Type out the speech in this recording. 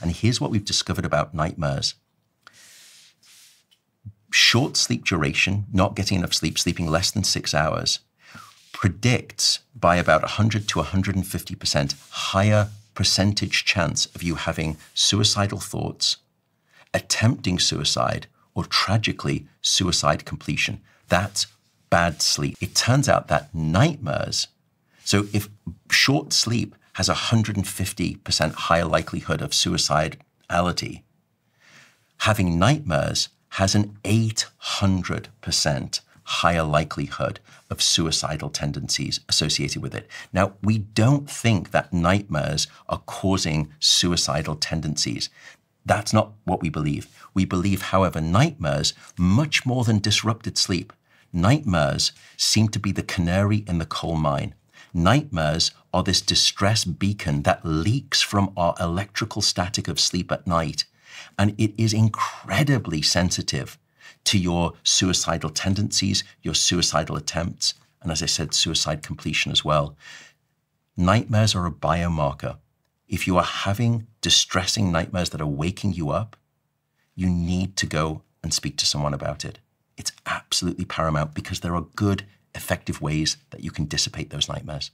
And here's what we've discovered about nightmares short sleep duration, not getting enough sleep, sleeping less than six hours, predicts by about 100 to 150% higher percentage chance of you having suicidal thoughts, attempting suicide, or tragically, suicide completion. That's bad sleep. It turns out that nightmares, so if short sleep has a 150% higher likelihood of suicidality, having nightmares has an 800% higher likelihood of suicidal tendencies associated with it. Now, we don't think that nightmares are causing suicidal tendencies. That's not what we believe. We believe, however, nightmares, much more than disrupted sleep, nightmares seem to be the canary in the coal mine. Nightmares are this distress beacon that leaks from our electrical static of sleep at night. And it is incredibly sensitive to your suicidal tendencies, your suicidal attempts, and as I said, suicide completion as well. Nightmares are a biomarker. If you are having distressing nightmares that are waking you up, you need to go and speak to someone about it. It's absolutely paramount because there are good, effective ways that you can dissipate those nightmares.